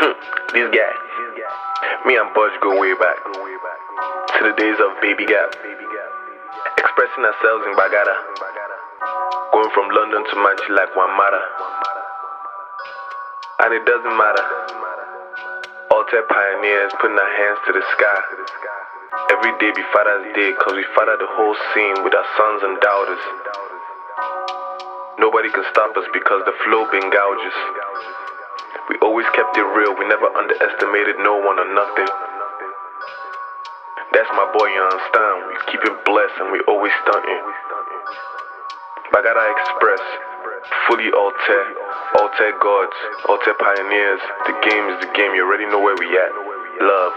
this guy. Me and Boj go way back to the days of Baby Gap. Expressing ourselves in Gbagada. Going from London to Manchi like Mata. And it doesn't matter. Alte pioneers putting our hands to the sky. Every day be Father's Day, cause we father the whole scene with our sons and daughters. Nobody can stop us because the flow been gouges. We always kept it real, we never underestimated no one or nothing. That's my boy, you understand? We keep it blessed and we always stunting. Gbagada Express, fully alte, alte gods, alte pioneers. The game is the game, you already know where we at. Love.